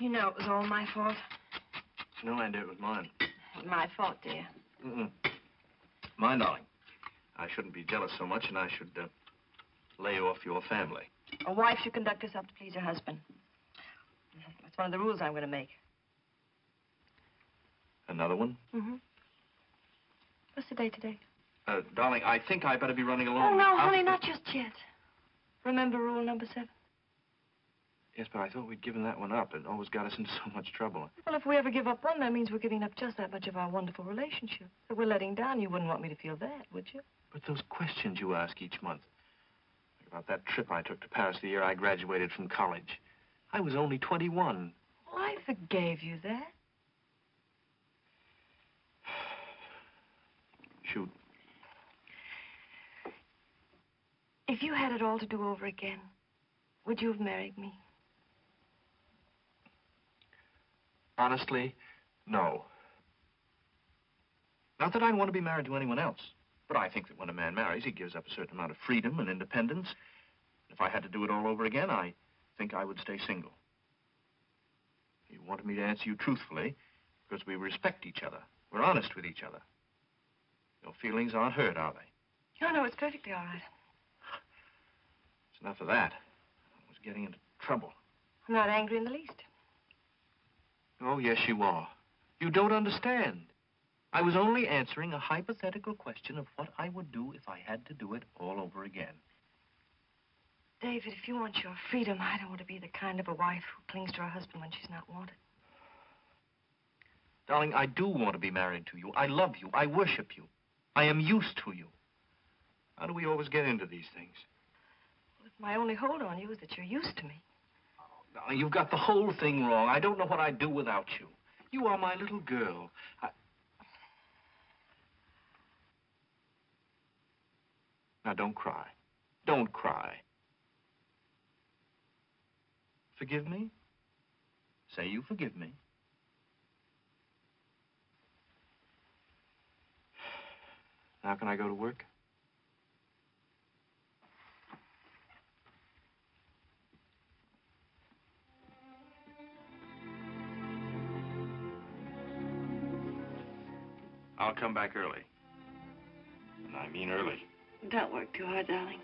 You know it was all my fault. No idea it was mine. My fault, dear. Mm-mm. Mine, darling. I shouldn't be jealous so much, and I should uh, lay off your family. A wife should conduct herself to please her husband. That's one of the rules I'm going to make. Another one? Mm-hmm. What's the day today? Uh, darling, I think I better be running along. Oh, no, honey, not just yet. Remember rule number seven? Yes, but I thought we'd given that one up. It always got us into so much trouble. Well, if we ever give up one, that means we're giving up just that much of our wonderful relationship. If we're letting down, you wouldn't want me to feel that, would you? But those questions you ask each month. Like about that trip I took to Paris the year I graduated from college. I was only 21. Well, I forgave you that. Shoot. If you had it all to do over again, would you have married me? Honestly, no. Not that I'd want to be married to anyone else. But I think that when a man marries, he gives up a certain amount of freedom and independence. If I had to do it all over again, I think I would stay single. You wanted me to answer you truthfully because we respect each other. We're honest with each other. Your feelings aren't hurt, are they? No, no, it's perfectly all right. It's enough of that. I was getting into trouble. I'm not angry in the least. Oh, yes, you are. You don't understand. I was only answering a hypothetical question of what I would do if I had to do it all over again. David, if you want your freedom, I don't want to be the kind of a wife who clings to her husband when she's not wanted. Darling, I do want to be married to you. I love you. I worship you. I am used to you. How do we always get into these things? Well, if my only hold on you is that you're used to me. Darling, you've got the whole thing wrong. I don't know what I'd do without you. You are my little girl. I... Now, don't cry. Don't cry. Forgive me? Say you forgive me. Now can I go to work? I'll come back early. And I mean early. Don't work too hard, darling.